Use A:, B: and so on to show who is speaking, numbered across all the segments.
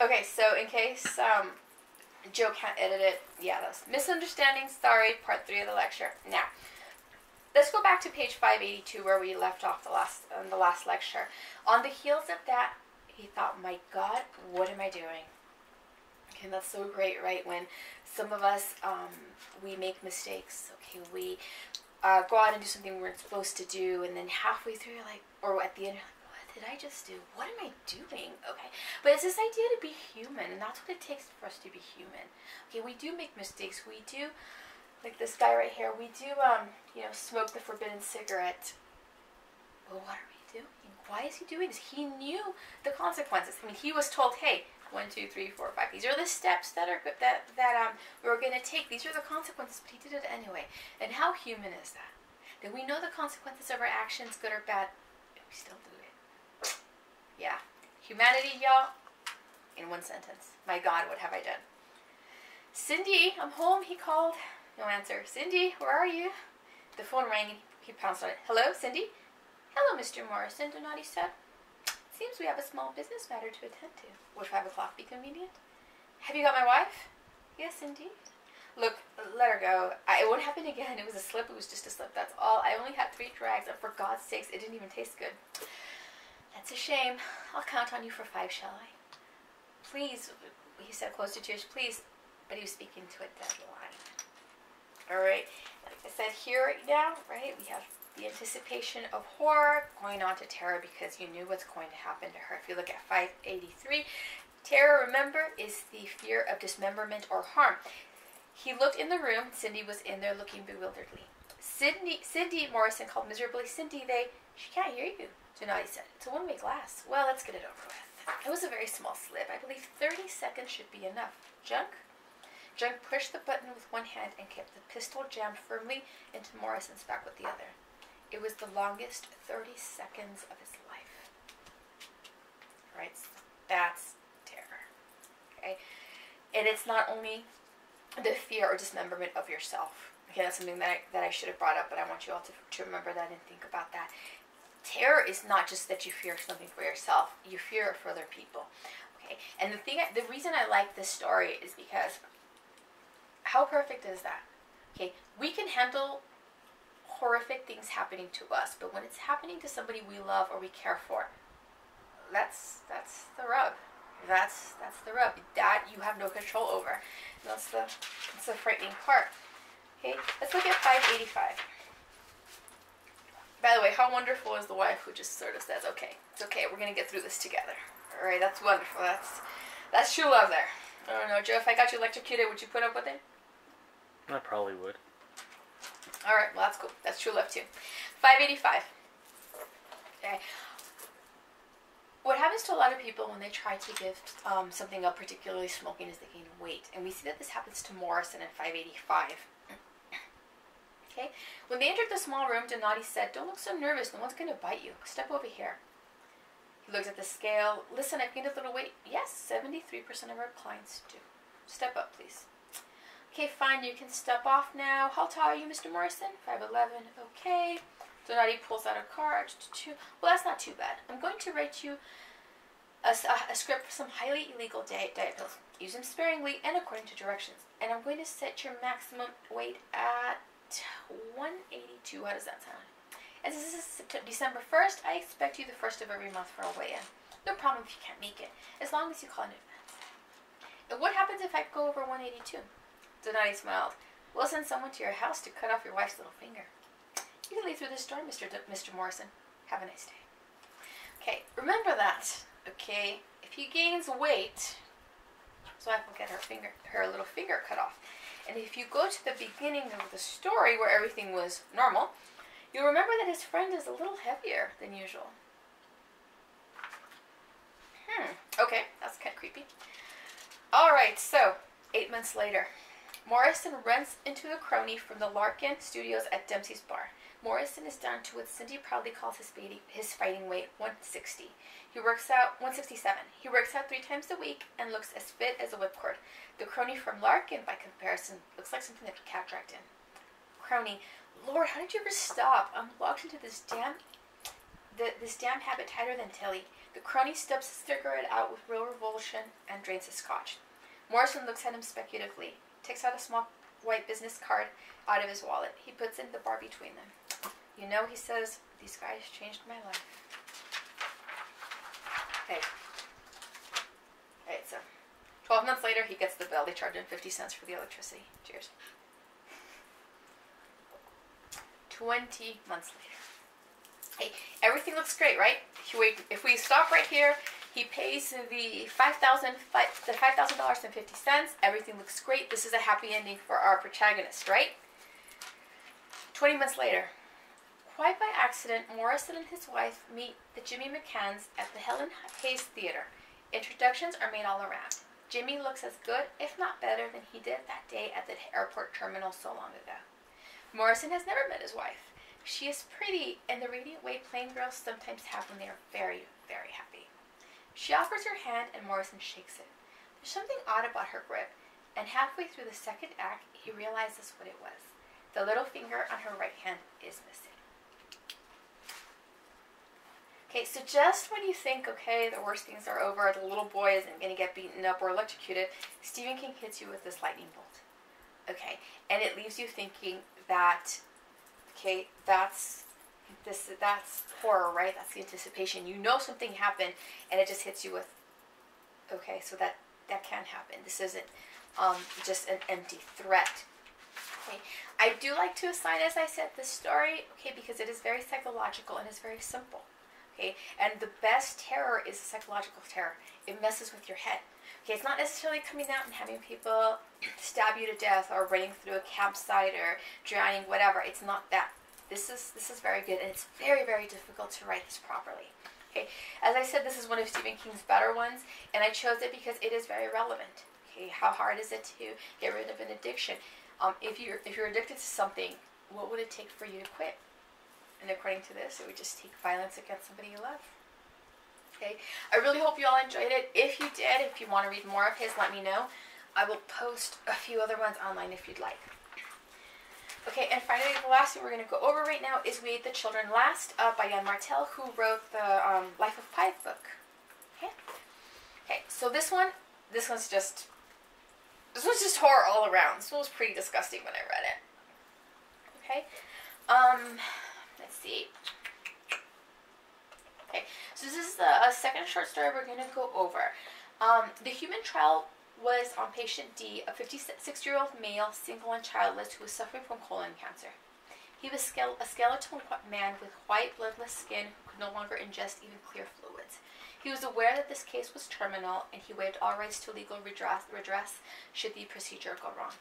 A: Okay, so in case um, Joe can't edit it, yeah, that's misunderstanding. Sorry, part three of the lecture. Now, let's go back to page 582 where we left off the last um, the last lecture. On the heels of that, he thought, "My God, what am I doing?" Okay, that's so great, right? When some of us um, we make mistakes. Okay, we uh, go out and do something we weren't supposed to do, and then halfway through, you're like, or at the end, like, did I just do? What am I doing? Okay. But it's this idea to be human, and that's what it takes for us to be human. Okay, we do make mistakes. We do, like this guy right here, we do, um, you know, smoke the forbidden cigarette. But what are we doing? Why is he doing this? He knew the consequences. I mean, he was told, hey, one, two, three, four, five. These are the steps that are that that um we're gonna take. These are the consequences, but he did it anyway. And how human is that? That we know the consequences of our actions, good or bad, and we still do. Yeah, humanity, y'all. In one sentence, my God, what have I done? Cindy, I'm home. He called. No answer. Cindy, where are you? The phone rang and he pounced on it. Hello, Cindy. Hello, Mr. Morrison. Donati said. Seems we have a small business matter to attend to. Would five o'clock be convenient? Have you got my wife? Yes, indeed. Look, let her go. I, it won't happen again. It was a slip. It was just a slip. That's all. I only had three drags, and for God's sakes, it didn't even taste good. That's a shame. I'll count on you for five, shall I? Please, he said close to tears, please. But he was speaking to a deadline. All right. Like I said, here right now, right, we have the anticipation of horror going on to terror because you knew what's going to happen to her. If you look at 583, terror, remember, is the fear of dismemberment or harm. He looked in the room. Cindy was in there looking bewilderedly. Cindy, Cindy Morrison called miserably, Cindy, they, she can't hear you. Donati said, it's a one-way glass. Well, let's get it over with. It was a very small slip. I believe 30 seconds should be enough. Junk? Junk pushed the button with one hand and kept the pistol jammed firmly into Morrison's back with the other. It was the longest 30 seconds of his life. Right? That's terror. Okay? And it's not only the fear or dismemberment of yourself. Okay, that's something that I, that I should have brought up, but I want you all to, to remember that and think about that. Terror is not just that you fear something for yourself, you fear it for other people. Okay, and the thing, the reason I like this story is because how perfect is that? Okay, we can handle horrific things happening to us, but when it's happening to somebody we love or we care for, that's that's the rub. That's that's the rub. That you have no control over. That's the that's the frightening part. Okay, let's look at 585. By the way, how wonderful is the wife who just sort of says, "Okay, it's okay. We're gonna get through this together." All right, that's wonderful. That's that's true love there. I don't know, Joe. If I got you electrocuted, would you put up with it?
B: I probably would.
A: All right, well, that's cool. That's true love, too. 585. Okay. What happens to a lot of people when they try to give um, something up, particularly smoking, is they gain weight. And we see that this happens to Morrison in 585. Okay? When they entered the small room, Donati said, Don't look so nervous. No one's going to bite you. Step over here. He looked at the scale. Listen, I've gained a little weight. Yes, 73% of our clients do. Step up, please. Okay, fine, you can step off now. How tall are you, Mr. Morrison? 5'11". Okay. Donati pulls out a card. Well, that's not too bad. I'm going to write you a, a, a script for some highly illegal diet, diet pills. Use them sparingly and according to directions. And I'm going to set your maximum weight at 182. How does that sound? And this is December 1st. I expect you the first of every month for a weigh-in. No problem if you can't make it, as long as you call in advance. And what happens if I go over 182? Donati smiled. We'll send someone to your house to cut off your wife's little finger. You can leave through this door, Mr. D Mr. Morrison. Have a nice day. Okay, remember that. Okay, if he gains weight, his wife will get her finger, her little finger cut off. And if you go to the beginning of the story where everything was normal, you'll remember that his friend is a little heavier than usual. Hmm, okay, that's kind of creepy. All right, so eight months later. Morrison rents into the crony from the Larkin studios at Dempsey's bar. Morrison is down to what Cindy proudly calls his, his fighting weight, 160. He works out 167. He works out three times a week and looks as fit as a whipcord. The crony from Larkin, by comparison, looks like something that a cat dragged in. Crony, Lord, how did you ever stop? I'm locked into this damn, the, this damn habit tighter than Tilly. The crony stubs his cigarette out with real revulsion and drains his scotch. Morrison looks at him speculatively, takes out a small white business card out of his wallet. He puts in the bar between them. You know, he says, these guys changed my life. Okay. Alright, so 12 months later, he gets the bill. They charge him 50 cents for the electricity. Cheers. 20 months later. Hey, everything looks great, right? If we, stop right here, he pays the five thousand the five thousand dollars and fifty cents. Everything looks great. This is a happy ending for our protagonist, right? Twenty months later, quite by accident, Morrison and his wife meet the Jimmy McCanns at the Helen Hayes Theater. Introductions are made all around. Jimmy looks as good, if not better, than he did that day at the airport terminal so long ago. Morrison has never met his wife. She is pretty in the radiant way plain girls sometimes have when they are very, very happy. She offers her hand and Morrison shakes it. There's something odd about her grip, and halfway through the second act, he realizes what it was. The little finger on her right hand is missing. Okay, so just when you think, okay, the worst things are over, the little boy isn't going to get beaten up or electrocuted, Stephen King hits you with this lightning bolt. Okay, and it leaves you thinking that okay, that's this that's horror, right? That's the anticipation. You know something happened, and it just hits you with, okay, so that that can happen. This isn't um, just an empty threat. Okay, I do like to assign, as I said, this story, okay, because it is very psychological and it's very simple. Okay, and the best terror is psychological terror. It messes with your head. Okay, it's not necessarily coming out and having people stab you to death or running through a campsite or drowning, whatever. It's not that. This is this is very good, and it's very very difficult to write this properly. Okay, as I said, this is one of Stephen King's better ones, and I chose it because it is very relevant. Okay, how hard is it to get rid of an addiction? Um, if you're if you're addicted to something, what would it take for you to quit? And according to this, it would just take violence against somebody you love. Okay, I really hope you all enjoyed it. If you did, if you want to read more of his, let me know. I will post a few other ones online if you'd like. Okay, and finally, the last thing we're going to go over right now is We Ate the Children Last uh, by Yann Martel, who wrote the um, Life of Pi book. Okay? Okay, so this one, this one's just, this one's just horror all around. This one was pretty disgusting when I read it. Okay? Um, let's see. Okay, so this is the second short story we're going to go over. Um, the human trial was on patient D, a 56-year-old male, single and childless, who was suffering from colon cancer. He was a skeletal man with white, bloodless skin who could no longer ingest even clear fluids. He was aware that this case was terminal, and he waived all rights to legal redress, redress should the procedure go wrong.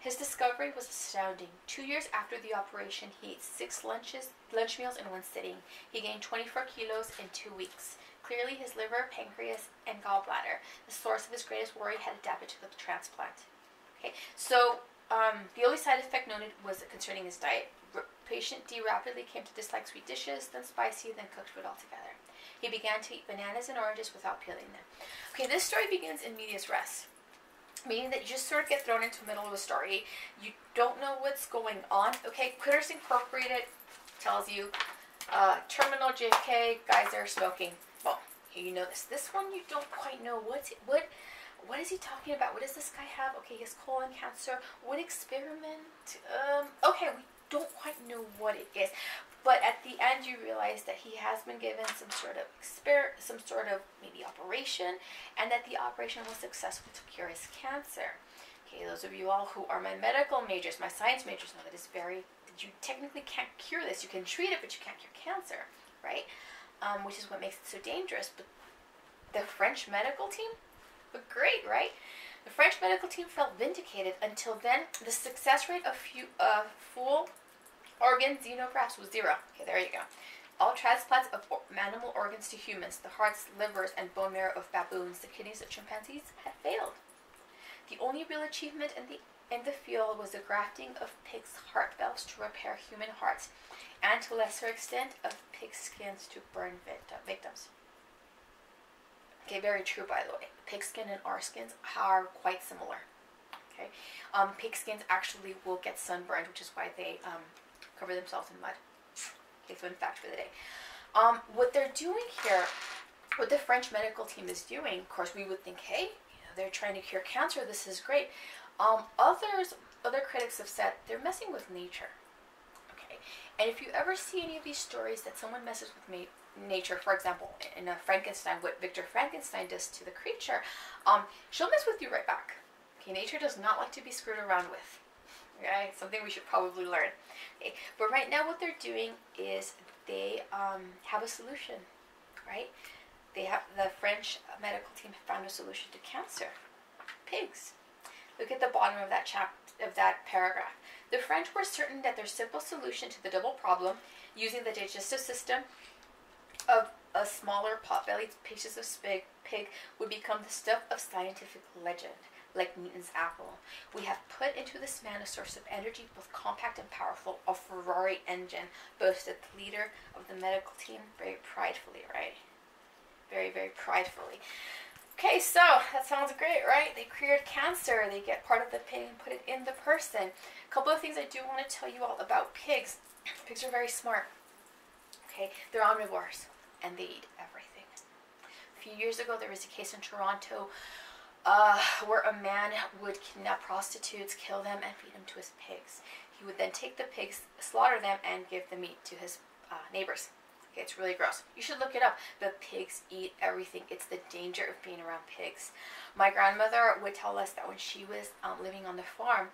A: His discovery was astounding. Two years after the operation, he ate six lunches, lunch meals in one sitting. He gained 24 kilos in two weeks. Clearly, his liver, pancreas, and gallbladder, the source of his greatest worry, had adapted to the transplant. Okay, so um, the only side effect noted was concerning his diet. R- patient D rapidly came to dislike sweet dishes, then spicy, then cooked food altogether. He began to eat bananas and oranges without peeling them. Okay, this story begins in medias res meaning that you just sort of get thrown into the middle of a story. You don't know what's going on. Okay, Quitters Incorporated tells you uh, terminal JFK guys are smoking. Well, you know this. This one you don't quite know what's what what is he talking about? What does this guy have? Okay, he has colon cancer. What experiment? Um, okay, we don't quite know what it is. But at the end, you realize that he has been given some sort of exper- some sort of maybe operation, and that the operation was successful to cure his cancer. Okay, those of you all who are my medical majors, my science majors, know that it's very that you technically can't cure this. You can treat it, but you can't cure cancer, right? Um, which is what makes it so dangerous. But the French medical team, but great, right? The French medical team felt vindicated until then. The success rate of few, uh, full Organ xenografts was zero. Okay, there you go. All transplants of animal organs to humans, the hearts, livers, and bone marrow of baboons, the kidneys of chimpanzees, had failed. The only real achievement in the in the field was the grafting of pigs' heart valves to repair human hearts, and to a lesser extent of pig skins to burn victims. Okay, very true by the way. Pig skin and our skins are quite similar. Okay, um, pig skins actually will get sunburned, which is why they um, cover themselves in mud. Okay, fun fact for the day. Um, what they're doing here, what the French medical team is doing, of course, we would think, hey, you know, they're trying to cure cancer. This is great. Um, others, other critics have said they're messing with nature. Okay, and if you ever see any of these stories that someone messes with me, nature, for example, in a Frankenstein, what Victor Frankenstein does to the creature, um, she'll mess with you right back. Okay, nature does not like to be screwed around with. Okay, something we should probably learn. Okay, but right now, what they're doing is they um, have a solution, right? They have the French medical team found a solution to cancer. Pigs. Look at the bottom of that chap of that paragraph. The French were certain that their simple solution to the double problem, using the digestive system of a smaller pot-bellied species of pig, pig, would become the stuff of scientific legend like Newton's apple. We have put into this man a source of energy, both compact and powerful, a Ferrari engine, boasted the leader of the medical team very pridefully, right? Very, very pridefully. Okay, so that sounds great, right? They cured cancer. They get part of the pig and put it in the person. A couple of things I do want to tell you all about pigs. Pigs are very smart. Okay, they're omnivores and they eat everything. A few years ago, there was a case in Toronto uh, where a man would kidnap prostitutes, kill them, and feed them to his pigs. He would then take the pigs, slaughter them, and give the meat to his uh, neighbors. Okay, it's really gross. You should look it up. But pigs eat everything. It's the danger of being around pigs. My grandmother would tell us that when she was um, living on the farm,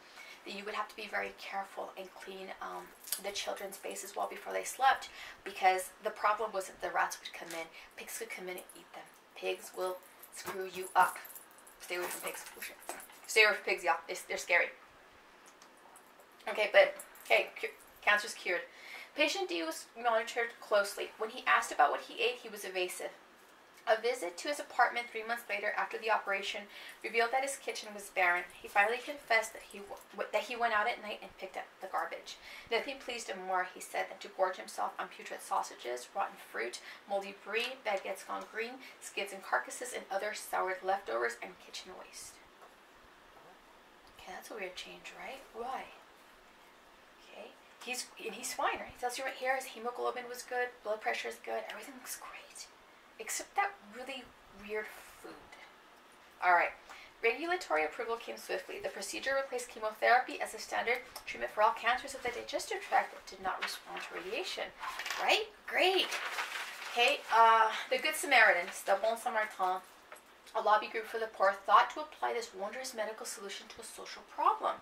A: that you would have to be very careful and clean um, the children's faces well before they slept because the problem was that the rats would come in. Pigs could come in and eat them. Pigs will screw you up. Stay away from pigs. Oh, Stay away from pigs, y'all. They're, they're scary. Okay, but okay, cancer's cured. Patient D was monitored closely. When he asked about what he ate, he was evasive. A visit to his apartment three months later, after the operation, revealed that his kitchen was barren. He finally confessed that he that he went out at night and picked up the garbage. Nothing pleased him more, he said, than to gorge himself on putrid sausages, rotten fruit, moldy brie, baguettes gone green, skids and carcasses, and other soured leftovers and kitchen waste. Okay, that's a weird change, right? Why? Okay, he's and he's fine, right? He tells you right here his hemoglobin was good, blood pressure is good, everything looks great except that really weird food. Alright, regulatory approval came swiftly. The procedure replaced chemotherapy as a standard treatment for all cancers of the digestive tract that did not respond to radiation. Right? Great. Okay, uh, the Good Samaritans, the Bon Samaritain, a lobby group for the poor, thought to apply this wondrous medical solution to a social problem.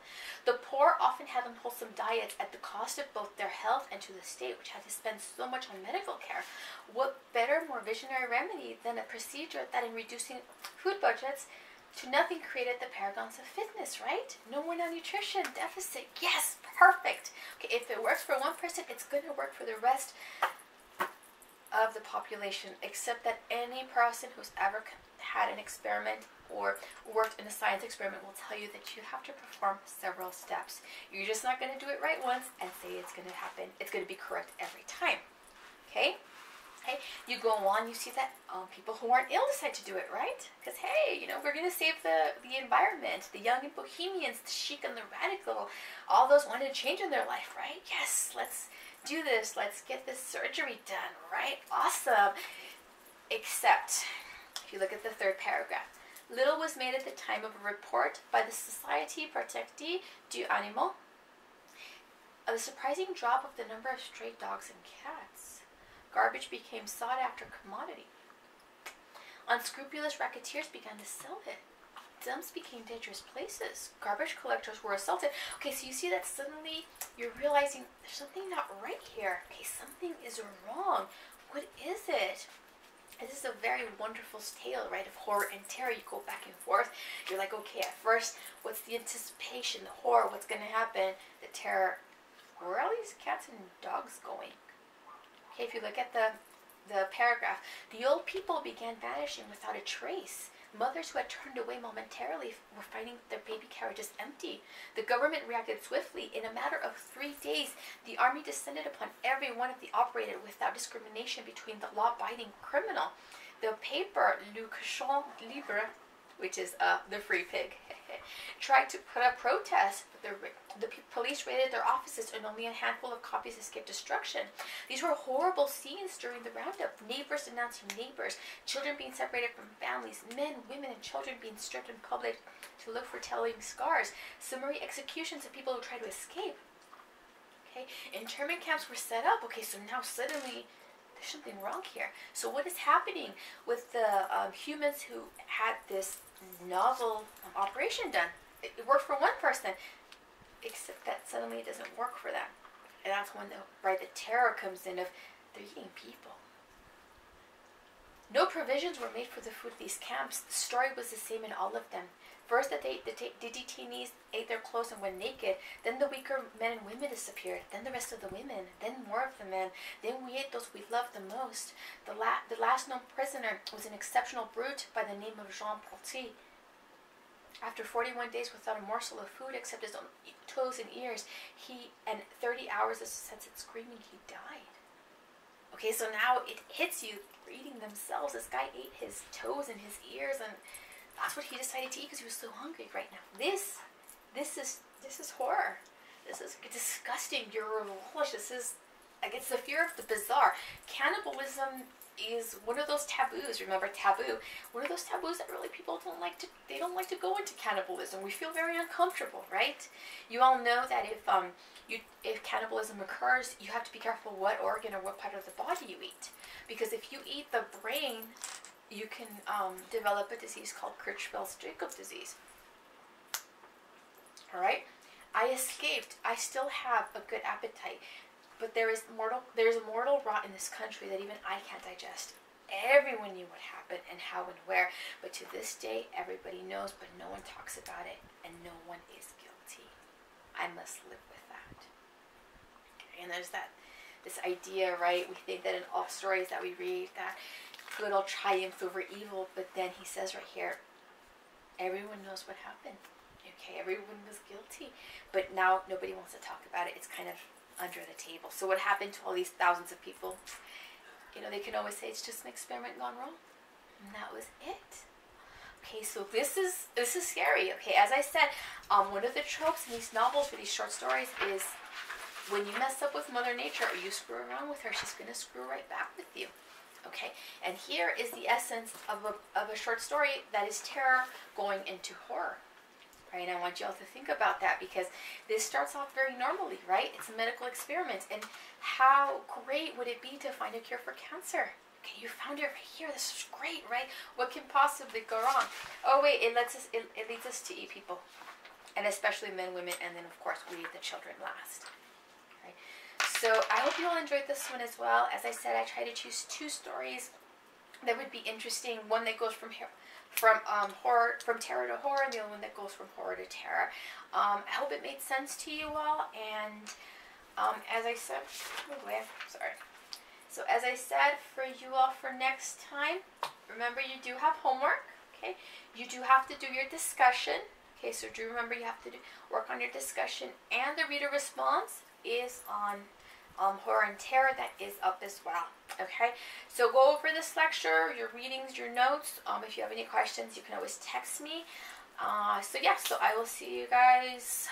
A: The poor often had unwholesome diets at the cost of both their health and to the state, which had to spend so much on medical care. What better, more visionary remedy than a procedure that, in reducing food budgets to nothing, created the paragons of fitness, right? No more malnutrition, deficit. Yes, perfect. Okay, if it works for one person, it's going to work for the rest of the population, except that any person who's ever had an experiment or worked in a science experiment will tell you that you have to perform several steps. You're just not going to do it right once and say it's going to happen. It's going to be correct every time. Okay? Okay, you go on, you see that um, people who aren't ill decide to do it, right? Because, hey, you know, we're going to save the, the environment, the young and bohemians, the chic and the radical, all those wanting to change in their life, right? Yes, let's do this. Let's get this surgery done, right? Awesome. Except you look at the third paragraph, little was made at the time of a report by the Société Protectrice du Animal of the surprising drop of the number of stray dogs and cats. Garbage became sought after commodity. Unscrupulous racketeers began to sell it. Dumps became dangerous places. Garbage collectors were assaulted. Okay, so you see that suddenly you're realizing there's something not right here. Okay, something is wrong. What is it? This is a very wonderful tale, right, of horror and terror. You go back and forth. You're like, okay, at first, what's the anticipation, the horror, what's going to happen, the terror. Where are all these cats and dogs going? Okay, if you look at the the paragraph, the old people began vanishing without a trace. Mothers who had turned away momentarily were finding their baby carriages empty. The government reacted swiftly. In a matter of three days, the army descended upon every one of the operated without discrimination between the law-abiding criminal. The paper Le Cochon Libre, which is uh, the free pig, tried to put up protests, but the, the police raided their offices and only a handful of copies escaped destruction. These were horrible scenes during the roundup. Neighbors denouncing neighbors, children being separated from families, men, women, and children being stripped in public to look for telling scars, summary executions of people who tried to escape. Okay, internment camps were set up. Okay, so now suddenly there's something wrong here. So what is happening with the um, humans who had this novel um, operation done? It, it worked for one person, except that suddenly it doesn't work for them. And that's when the right the terror comes in of they're eating people. No provisions were made for the food of these camps. The story was the same in all of them. First, that they, the, ta- the detainees ate their clothes and went naked. Then the weaker men and women disappeared. Then the rest of the women. Then more of the men. Then we ate those we loved the most. The, la- the last known prisoner was an exceptional brute by the name of Jean Porty. After 41 days without a morsel of food except his own toes and ears, he and 30 hours of censored screaming, he died. Okay, so now it hits you. Eating themselves. This guy ate his toes and his ears, and that's what he decided to eat because he was so hungry right now. This, this is this is horror. This is disgusting. You're oh revoltish. This is like it's the fear of the bizarre. Cannibalism is one of those taboos. Remember taboo? One of those taboos that really people don't like to. They don't like to go into cannibalism. We feel very uncomfortable, right? You all know that if um you if cannibalism occurs, you have to be careful what organ or what part of the body you eat, because if you eat the brain, you can um, develop a disease called Creutzfeldt-Jakob disease. All right, I escaped. I still have a good appetite, but there is mortal. There's a mortal rot in this country that even I can't digest. Everyone knew what happened and how and where, but to this day, everybody knows, but no one talks about it, and no one is guilty. I must live with that. And there's that this idea, right? We think that in all stories that we read that good will triumph over evil, but then he says right here, everyone knows what happened. Okay, everyone was guilty, but now nobody wants to talk about it. It's kind of under the table. So what happened to all these thousands of people? You know, they can always say it's just an experiment gone wrong, and that was it. Okay, so this is this is scary. Okay, as I said, um, one of the tropes in these novels or these short stories is when you mess up with Mother Nature or you screw around with her, she's gonna screw right back with you. Okay, and here is the essence of a, of a short story that is terror going into horror. Right, I want you all to think about that because this starts off very normally, right? It's a medical experiment, and how great would it be to find a cure for cancer? Okay, you found it right here. This is great, right? What can possibly go wrong? Oh wait, it lets us. It, it leads us to eat people, and especially men, women, and then of course we eat the children last. Right. So I hope you all enjoyed this one as well. As I said, I try to choose two stories that would be interesting. One that goes from here from um, horror from terror to horror, the only one that goes from horror to terror. Um, I hope it made sense to you all. And um, as I said. Sorry. So as I said, for you all for next time, remember you do have homework. Okay, you do have to do your discussion. Okay, so do remember you have to do, work on your discussion, and the reader response is on um, horror and terror that is up as well. Okay, so go over this lecture, your readings, your notes. Um, if you have any questions, you can always text me. Uh, so yeah, so I will see you guys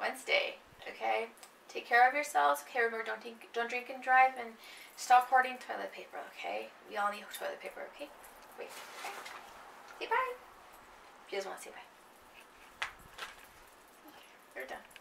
A: Wednesday. Okay, take care of yourselves. Okay, remember don't drink, don't drink and drive, and stop hoarding toilet paper. Okay, we all need toilet paper. Okay, wait. Okay. Say bye. If you guys want to say bye. Okay, we're done.